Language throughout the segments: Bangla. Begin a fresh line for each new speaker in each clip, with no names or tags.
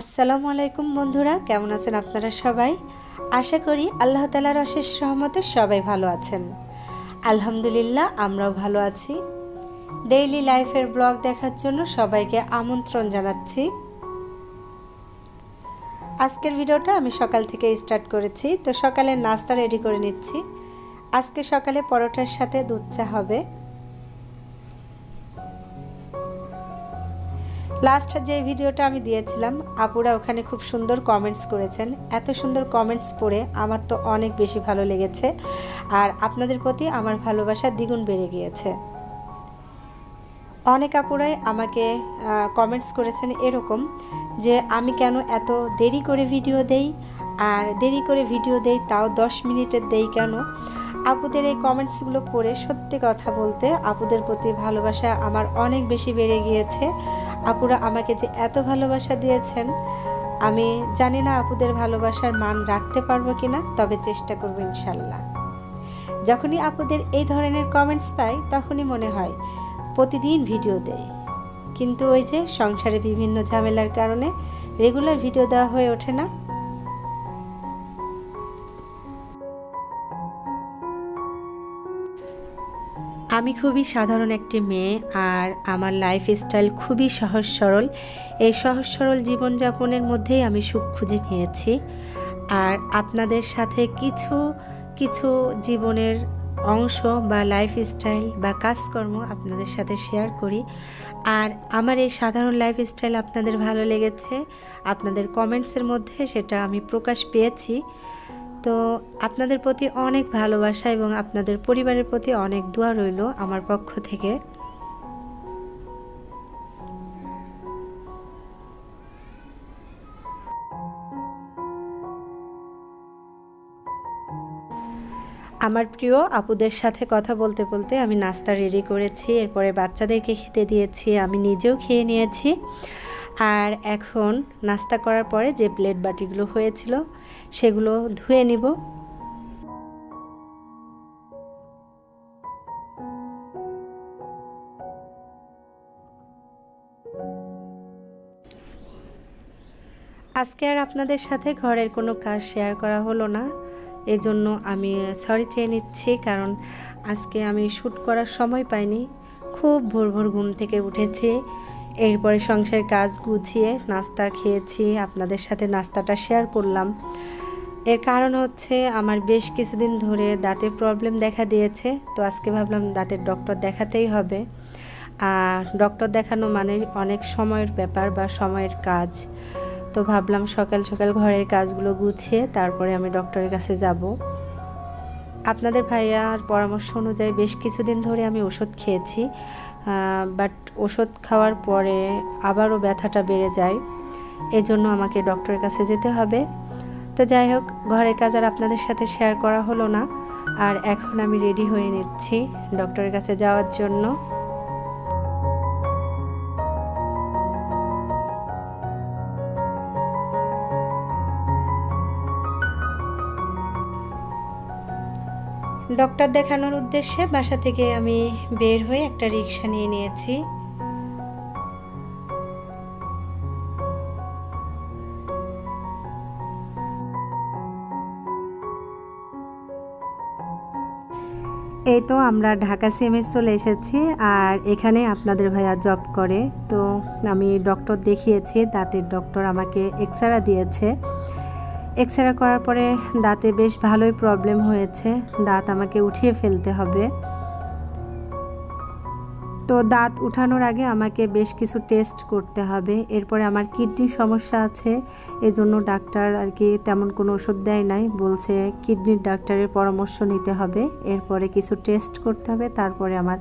আসসালামু আলাইকুম বন্ধুরা, কেমন আছেন আপনারা সবাই? আশা করি আল্লাহ তালার অশেষ সহমতে সবাই ভালো আছেন। আলহামদুলিল্লাহ, আমরাও ভালো আছি। ডেইলি লাইফের ব্লগ দেখার জন্য সবাইকে আমন্ত্রণ জানাচ্ছি। আজকের ভিডিওটা আমি সকাল থেকে স্টার্ট করেছি, তো সকালে নাস্তা রেডি করে নিচ্ছি। আজকে সকালে পরোটার সাথে দুধ চা হবে। লাস্ট যে ভিডিওটা আমি দিয়েছিলাম, আপুরা ওখানে খুব সুন্দর কমেন্টস করেছেন। এত সুন্দর কমেন্টস পড়ে আমার তো অনেক বেশি ভালো লেগেছে। আর আপনাদের প্রতি আমার ভালোবাসা দ্বিগুণ বেড়ে গিয়েছে। অনেক আপুরাই আমাকে কমেন্টস করেছেন এরকম যে, আমি কেন এত দেরি করে ভিডিও দেই? আর দেরি করে ভিডিও দেই, তাও দশ মিনিটের দেই কেন? আপুদের এই কমেন্টসগুলো পড়ে সত্যি কথা বলতে আপুদের প্রতি ভালোবাসা আমার অনেক বেশি বেড়ে গিয়েছে। আপুরা আমাকে যে এত ভালোবাসা দিয়েছেন, আমি জানি না আপুদের ভালোবাসার মান রাখতে পারব কি না তবে চেষ্টা করব ইনশাল্লাহ। যখনই আপুদের এই ধরনের কমেন্টস পাই, তখনই মনে হয় প্রতিদিন ভিডিও দেয় কিন্তু ওই যে সংসারে বিভিন্ন ঝামেলার কারণে রেগুলার ভিডিও দেওয়া হয়ে ওঠে না। আমি খুবই সাধারণ একটি মেয়ে আর আমার লাইফ স্টাইল খুবই সহজ সরল। এই সহজ সরল জীবনযাপনের মধ্যেই আমি সুখ খুঁজে নিয়েছি। আর আপনাদের সাথে কিছু কিছু জীবনের অংশ বা লাইফ স্টাইল বা কাজকর্ম আপনাদের সাথে শেয়ার করি। আর আমার এই সাধারণ লাইফ স্টাইল আপনাদের ভালো লেগেছে, আপনাদের কমেন্টসের মধ্যে সেটা আমি প্রকাশ পেয়েছি। তো আপনাদের প্রতি অনেক ভালোবাসা এবং আপনাদের পরিবারের প্রতি অনেক দোয়া রইল আমার পক্ষ থেকে। আমার প্রিয় আপুদের সাথে কথা বলতে বলতে আমি নাস্তা রেডি করেছি, এরপরে বাচ্চাদেরকে খেতে দিয়েছি, আমি নিজেও খেয়ে নিয়েছি। আর এখন নাস্তা করার পরে যে প্লেট বাটিগুলো হয়েছিল, সেগুলো ধুয়ে নিব। আজকে আর আপনাদের সাথে ঘরের কোনো কাজ শেয়ার করা হলো না। এজন্য আমি সরি চেয়ে নিচ্ছি, কারণ আজকে আমি শ্যুট করার সময় পাইনি। খুব ভোর ভোর ঘুম থেকে উঠেছি, এরপরে সংসারের কাজ গুছিয়ে নাস্তা খেয়েছি, আপনাদের সাথে নাস্তাটা শেয়ার করলাম। এর কারণ হচ্ছে আমার বেশ কিছুদিন ধরে দাঁতের প্রবলেম দেখা দিয়েছে, তো আজকে ভাবলাম দাঁতের ডক্টর দেখাতেই হবে। আর ডক্টর দেখানো মানে অনেক সময়ের ব্যাপার বা সময়ের কাজ। তো ভাবলাম সকাল সকাল ঘরের কাজগুলো গুছিয়ে তারপরে আমি ডক্টরের কাছে যাব। আপনাদের ভাইয়ার পরামর্শ অনুযায়ী বেশ কিছুদিন ধরে আমি ওষুধ খেয়েছি বাট ওষুধ খাওয়ার পরে আবারও ব্যথাটা বেড়ে যায়। এজন্য আমাকে ডক্টরের কাছে যেতে হবে। তো যাই হোক, ঘরের কাজ আর আপনাদের সাথে শেয়ার করা হলো না। আর এখন আমি রেডি হয়ে নিচ্ছি ডক্টরের কাছে যাওয়ার জন্য। ডক্টর দেখানোর উদ্দেশ্যে বাসা থেকে আমি বের হয়ে একটা রিক্সা নিয়ে নিয়েছি। এই তো আমরা ঢাকা সিএমএস চলে এসেছি আর এখানে আপনাদের ভাইয়া জব করে। তো আমি ডক্টর দেখিয়েছি দাঁতের ডক্টর আমাকে এক্সরা দিয়েছে। এক্সরে করার পরে দাঁতে বেশ ভালোই প্রবলেম হয়েছে। দাঁত আমাকে উঠিয়ে ফেলতে হবে। তো দাঁত উঠানোর আগে আমাকে বেশ কিছু টেস্ট করতে হবে। এরপরে আমার কিডনির সমস্যা আছে, এজন্য ডাক্তার আর কি তেমন কোনো ওষুধ দেয় নাই। বলছে কিডনির ডাক্তারের পরামর্শ নিতে হবে। এরপরে কিছু টেস্ট করতে হবে, তারপরে আমার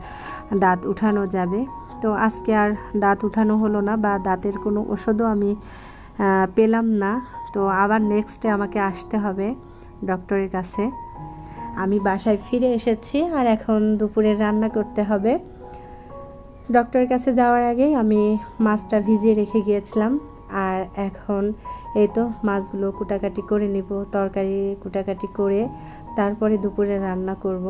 দাঁত উঠানো যাবে। তো আজকে আর দাঁত উঠানো হলো না বা দাঁতের কোনো ওষুধও আমি পেলাম না। তো আবার নেক্সটে আমাকে আসতে হবে ডক্টরের কাছে। আমি বাসায় ফিরে এসেছি আর এখন দুপুরে রান্না করতে হবে। ডক্টরের কাছে যাওয়ার আগে আমি মাছটা ভিজিয়ে রেখে গিয়েছিলাম। আর এখন এই তো মাছগুলো কুটাকাটি করে নিব, তরকারি কুটাকাটি করে তারপরে দুপুরে রান্না করব।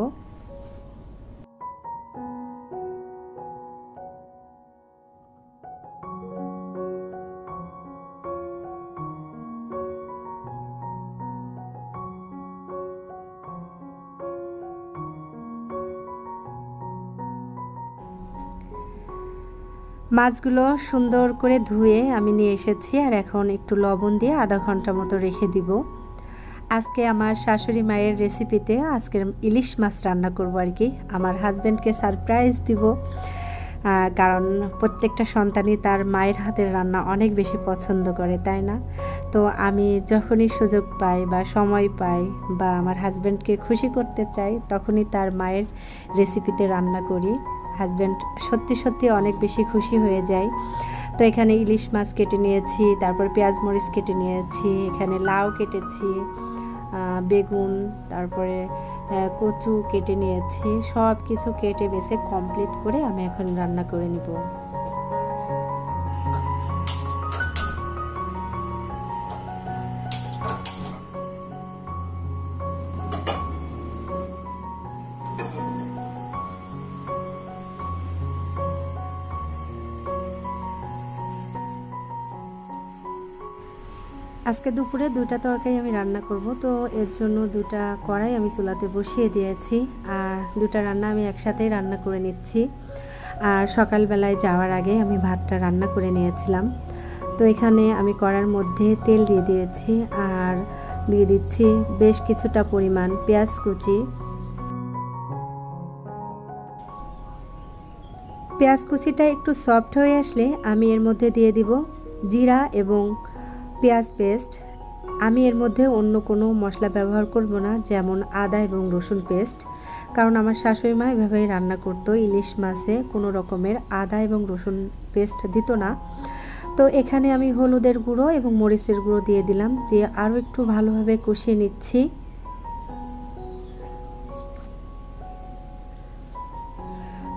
মাছগুলো সুন্দর করে ধুয়ে আমি নিয়ে এসেছি আর এখন একটু লবণ দিয়ে আধা ঘণ্টা মতো রেখে দিব। আজকে আমার শাশুড়ি মায়ের রেসিপিতে আজকের ইলিশ মাছ রান্না করব আর কি। আমার হাজব্যান্ডকে সারপ্রাইজ দিব কারণ প্রত্যেকটা সন্তানই তার মায়ের হাতের রান্না অনেক বেশি পছন্দ করে, তাই না? তো আমি যখনই সুযোগ পাই বা সময় পাই বা আমার হাজব্যান্ডকে খুশি করতে চাই, তখনই তার মায়ের রেসিপিতে রান্না করি। হাজব্যান্ড সত্যি সত্যি অনেক বেশি খুশি হয়ে যায়। তো এখানে ইলিশ মাছ কেটে নিয়েছি, তারপর পেঁয়াজ মরিচ কেটে নিয়েছি, এখানে লাউ কেটেছি বেগুন, তারপরে কচু কেটে নিয়েছি সব কিছু কেটে বেছে কমপ্লিট করে আমি এখন রান্না করে নিব। আজকে দুপুরে দুটা তরকারি আমি রান্না করব, তো এর জন্য দুটা কড়াই আমি চুলাতে বসিয়ে দিয়েছি আর দুটা রান্না আমি একসাথেই রান্না করে নিচ্ছি। আর সকালবেলায় যাওয়ার আগে আমি ভাতটা রান্না করে নিয়েছিলাম। তো এখানে আমি কড়ার মধ্যে তেল দিয়ে দিয়েছি আর দিয়ে দিচ্ছি বেশ কিছুটা পরিমাণ পেঁয়াজ কুচি। পেঁয়াজ কুচিটা একটু সফট হয়ে আসলে আমি এর মধ্যে দিয়ে দিব জিরা এবং পেঁয়াজ পেস্ট। আমি এর মধ্যে অন্য কোনো মশলা ব্যবহার করব না, যেমন আদা এবং রসুন পেস্ট। কারণ আমার শাশুড়ি মা এভাবেই রান্না করতো, ইলিশ মাছে কোনো রকমের আদা এবং রসুন পেস্ট দিত না। তো এখানে আমি হলুদের গুঁড়ো এবং মরিচের গুঁড়ো দিয়ে দিলাম, দিয়ে আরও একটু ভালোভাবে কষিয়ে নিচ্ছি।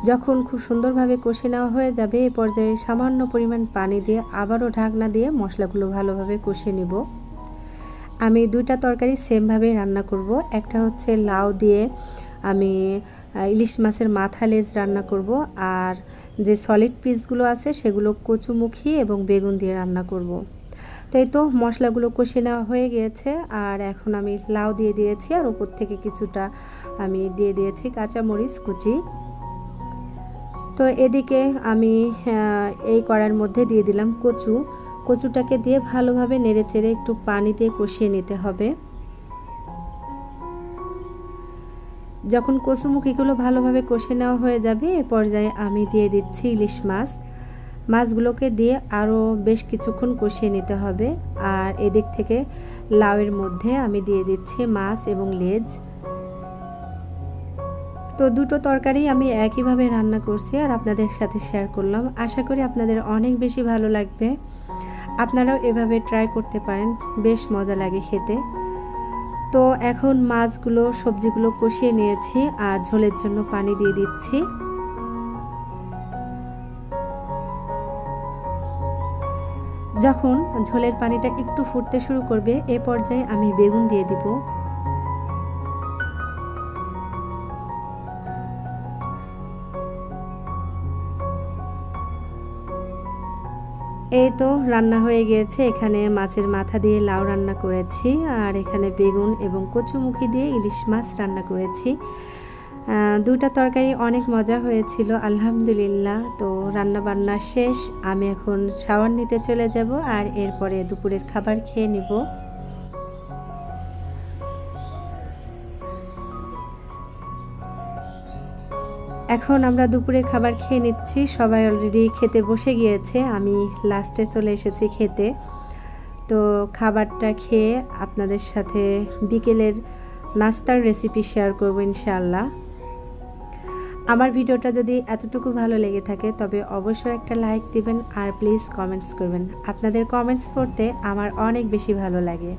যখন খুব সুন্দরভাবে কষে নেওয়া হয়ে যাবে, এ পর্যায়ে সামান্য পরিমাণ পানি দিয়ে আবারও ঢাকনা দিয়ে মশলাগুলো ভালোভাবে কষে নেব। আমি দুইটা তরকারি সেমভাবে রান্না করব। একটা হচ্ছে লাউ দিয়ে আমি ইলিশ মাছের মাথা লেজ রান্না করব আর যে সলিড পিসগুলো আছে সেগুলো কচুমুখী এবং বেগুন দিয়ে রান্না করব। তো এই তো মশলাগুলো কষে নেওয়া হয়ে গিয়েছে আর এখন আমি লাউ দিয়ে দিয়েছি আর উপর থেকে কিছুটা আমি দিয়ে দিয়েছি কাঁচামরিচ কুচি। তো এদিকে আমি এই কড়ার মধ্যে দিয়ে দিলাম কচু। কচুটাকে দিয়ে ভালোভাবে নেড়ে চেড়ে একটু পানি দিয়ে কষিয়ে নিতে হবে। যখন কচুমুখিগুলো ভালোভাবে কষে নেওয়া হয়ে যাবে, এ পর্যায়ে আমি দিয়ে দিচ্ছি ইলিশ মাছ। মাছগুলোকে দিয়ে আরও বেশ কিছুক্ষণ কষিয়ে নিতে হবে। আর এদিক থেকে লাউয়ের মধ্যে আমি দিয়ে দিচ্ছি মাছ এবং লেজ। তো দুটো তরকারি আমি একইভাবে রান্না করছি আর আপনাদের সাথে শেয়ার করলাম। আশা করি আপনাদের অনেক বেশি ভালো লাগবে। আপনারাও এভাবে ট্রাই করতে পারেন, বেশ মজা লাগে খেতে। তো এখন মাছগুলো, সবজিগুলো কষিয়ে নিয়েছি আর ঝোলের জন্য পানি দিয়ে দিচ্ছি। যখন ঝোলের পানিটা একটু ফুটতে শুরু করবে, এ পর্যায়ে আমি বেগুন দিয়ে দিব। এই তো রান্না হয়ে গিয়েছে। এখানে মাছের মাথা দিয়ে লাউ রান্না করেছি আর এখানে বেগুন এবং কচুমুখি দিয়ে ইলিশ মাছ রান্না করেছি। দুটা তরকারি অনেক মজা হয়েছিল, আলহামদুলিল্লাহ। তো রান্না বান্না শেষ, আমি এখন শাওয়ার নিতে চলে যাব আর এরপরে দুপুরের খাবার খেয়ে নিব। এখন আমরা দুপুরের খাবার খেয়ে নিচ্ছি। সবাই অলরেডি খেতে বসে গিয়েছে। আমি লাস্টে চলে এসেছি খেতে। তো খাবারটা খেয়ে আপনাদের সাথে বিকেলের নাস্তার রেসিপি শেয়ার করব ইনশাআল্লাহ। আমার ভিডিওটা যদি এতটুকু ভালো লেগে থাকে, তবে অবশ্যই একটা লাইক দিবেন আর প্লিজ কমেন্টস করবেন। আপনাদের কমেন্টস পড়তে আমার অনেক বেশি ভালো লাগে।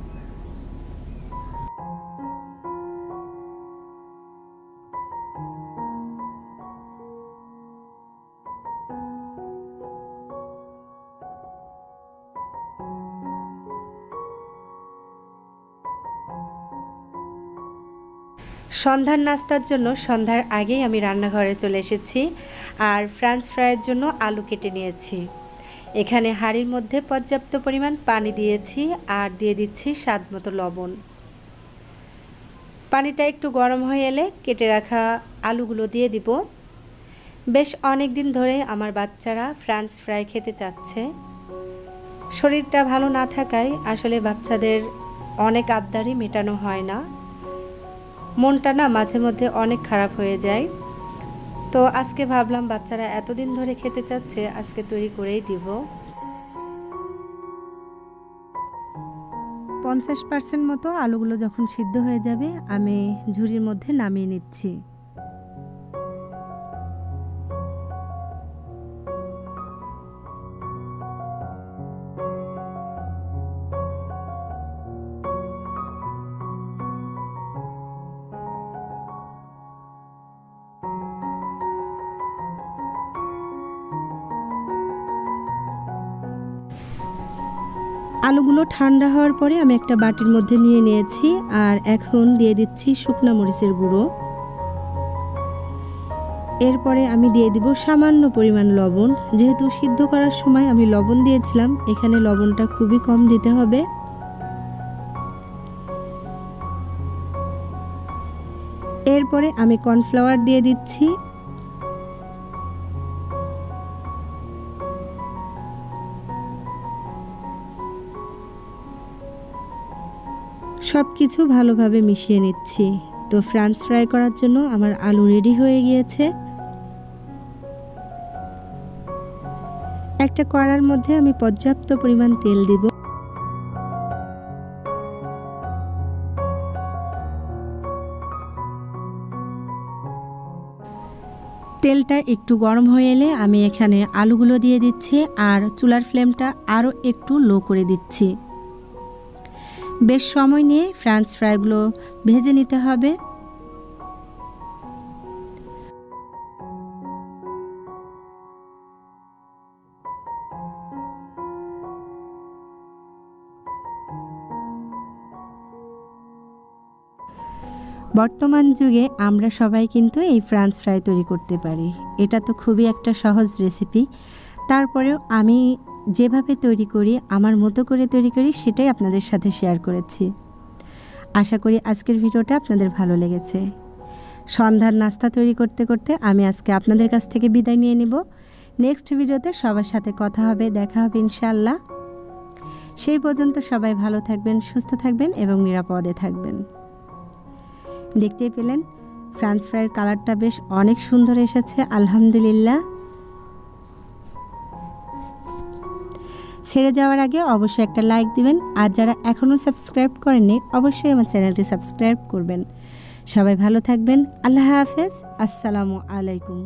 সন্ধ্যার নাস্তার জন্য সন্ধ্যার আগেই আমি রান্নাঘরে চলে এসেছি আর ফ্রান্স ফ্রাইয়ের জন্য আলু কেটে নিয়েছি। এখানে হাঁড়ির মধ্যে পর্যাপ্ত পরিমাণ পানি দিয়েছি আর দিয়ে দিচ্ছি স্বাদ মতো লবণ। পানিটা একটু গরম হয়ে এলে কেটে রাখা আলুগুলো দিয়ে দিব। বেশ অনেক দিন ধরে আমার বাচ্চারা ফ্রান্স ফ্রাই খেতে চাচ্ছে। শরীরটা ভালো না থাকায় আসলে বাচ্চাদের অনেক আবদারই মেটানো হয় না। মনটা না মাঝে মধ্যে অনেক খারাপ হয়ে যায়। তো আজকে ভাবলাম বাচ্চারা এতদিন ধরে খেতে চাচ্ছে, আজকে তৈরি করেই দিব। পঞ্চাশ পার্সেন্ট মতো আলুগুলো যখন সিদ্ধ হয়ে যাবে, আমি ঝুড়ির মধ্যে নামিয়ে নিচ্ছি। আলুগুলো ঠান্ডা হওয়ার পরে আমি একটা বাটির মধ্যে নিয়ে নিয়েছি আর এখন দিয়ে দিচ্ছি শুকনা মরিচের গুঁড়ো। এরপরে আমি দিয়ে দিব সামান্য পরিমাণ লবণ। যেহেতু সিদ্ধ করার সময় আমি লবণ দিয়েছিলাম, এখানে লবণটা খুবই কম দিতে হবে। এরপরে আমি কর্নফ্লাওয়ার দিয়ে দিচ্ছি। সব কিছু ভালোভাবে মিশিয়ে নিচ্ছি। তো ফ্রান্স ফ্রাই করার জন্য আমার আলু রেডি হয়ে গিয়েছে। একটা কড়ার মধ্যে আমি পর্যাপ্ত পরিমাণ তেল দিব। তেলটা একটু গরম হয়ে এলে আমি এখানে আলুগুলো দিয়ে দিচ্ছি আর চুলার ফ্লেমটা আরও একটু লো করে দিচ্ছি। বেশ সময় নিয়ে ফ্রান্স ফ্রাইগুলো ভেজে নিতে হবে। বর্তমান যুগে আমরা সবাই কিন্তু এই ফ্রান্স ফ্রাই তৈরি করতে পারি। এটা তো খুবই একটা সহজ রেসিপি। তারপরেও আমি যেভাবে তৈরি করি, আমার মতো করে তৈরি করি, সেটাই আপনাদের সাথে শেয়ার করেছি। আশা করি আজকের ভিডিওটা আপনাদের ভালো লেগেছে। সন্ধ্যার নাস্তা তৈরি করতে করতে আমি আজকে আপনাদের কাছ থেকে বিদায় নিয়ে নিব। নেক্সট ভিডিওতে সবার সাথে কথা হবে, দেখা হবে ইনশাল্লাহ সেই পর্যন্ত সবাই ভালো থাকবেন, সুস্থ থাকবেন এবং নিরাপদে থাকবেন। দেখতেই পেলেন ফ্রান্স ফ্রাইয়ের কালারটা বেশ অনেক সুন্দর এসেছে, আলহামদুলিল্লাহ। ছেড়ে যাওয়ার আগে অবশ্যই একটা লাইক দিবেন। আর যারা এখনও সাবস্ক্রাইব করেননি, অবশ্যই আমার চ্যানেলটি সাবস্ক্রাইব করবেন। সবাই ভালো থাকবেন। আল্লাহ হাফেজ। আসসালামু আলাইকুম।